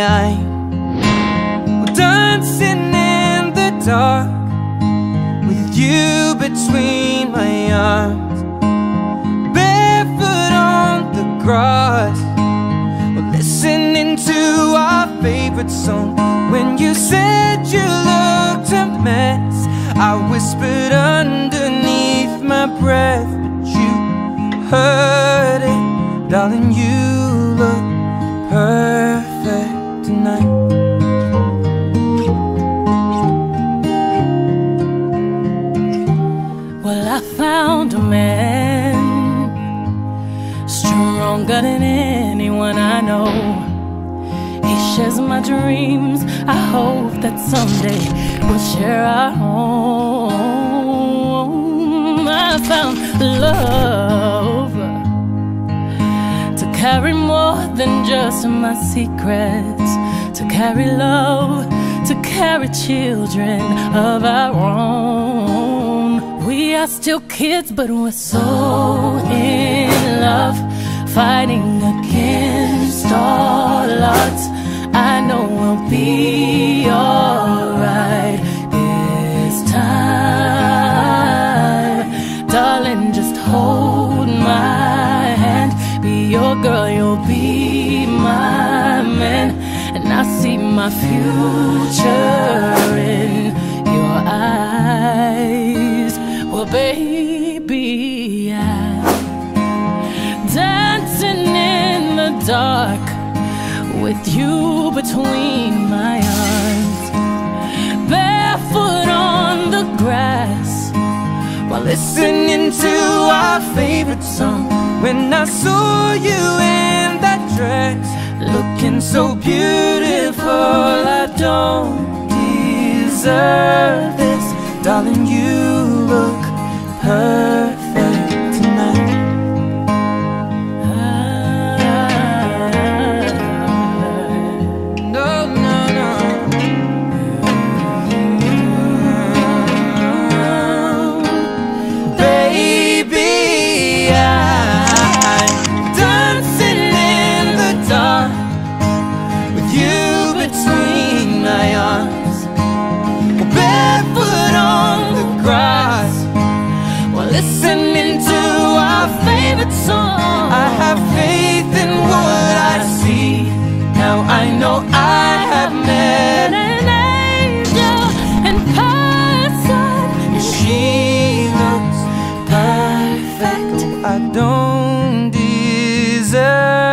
I'm dancing in the dark with you between my arms, barefoot on the grass. Listening to our favorite song. When you said you looked a mess, I whispered underneath my breath, but you heard it, darling. You look perfect tonight. Well, I found a man stronger than anyone I know. He shares my dreams. I hope that someday we'll share our home. I found love to carry more than just my secrets, to carry love, to carry children of our own. We are still kids, but we're so in love, fighting against all odds. I know we'll be alright this time. Darling, just hold my hand. Be your girl, you'll be my man. I see my future in your eyes. Well, baby, I'm dancing in the dark with you between my arms, barefoot on the grass while listening to our favorite song. When I saw you in that dress, looking so beautiful, deserve this, darling. You look perfect listening to our favorite song. I have faith in what I see. Now I know I have met an angel in person. She looks perfect. I don't deserve.